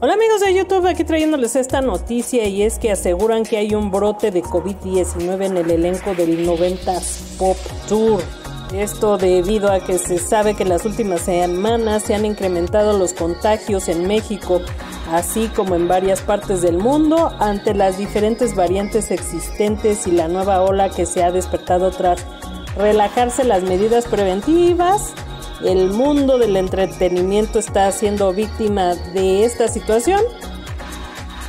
Hola amigos de YouTube, aquí trayéndoles esta noticia y es que aseguran que hay un brote de COVID-19 en el elenco del 90s Pop Tour. Esto debido a que se sabe que las últimas semanas se han incrementado los contagios en México, así como en varias partes del mundo, ante las diferentes variantes existentes y la nueva ola que se ha despertado tras relajarse las medidas preventivas el mundo del entretenimiento está siendo víctima de esta situación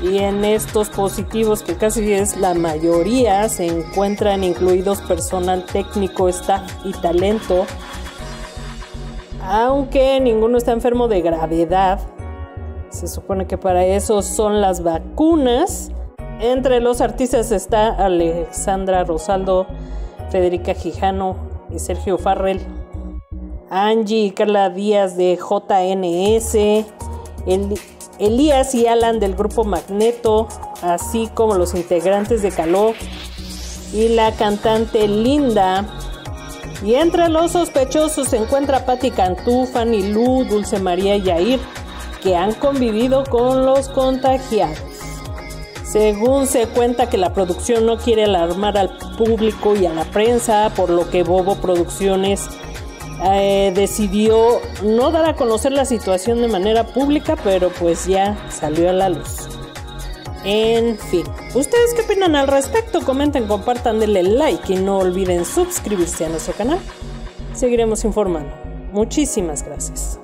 y en estos positivos que casi es la mayoría se encuentran incluidos personal técnico, staff y talento. Aunque ninguno está enfermo de gravedad, se supone que para eso son las vacunas. Entre los artistas está Alexandra Rosaldo, Federica Gijano y Sergio Farrell. Angie y Carla Díaz de JNS, Elías y Alan del grupo Magneto, así como los integrantes de Caló y la cantante Linda. Y entre los sospechosos se encuentra Patti Cantú, Fanny Lu, Dulce María y Yair, que han convivido con los contagiados. Según se cuenta que la producción no quiere alarmar al público y a la prensa, por lo que Bobo Producciones eh, decidió no dar a conocer la situación de manera pública, pero pues ya salió a la luz. En fin, ¿ustedes qué opinan al respecto? Comenten, compartan, denle like y no olviden suscribirse a nuestro canal. Seguiremos informando. Muchísimas gracias.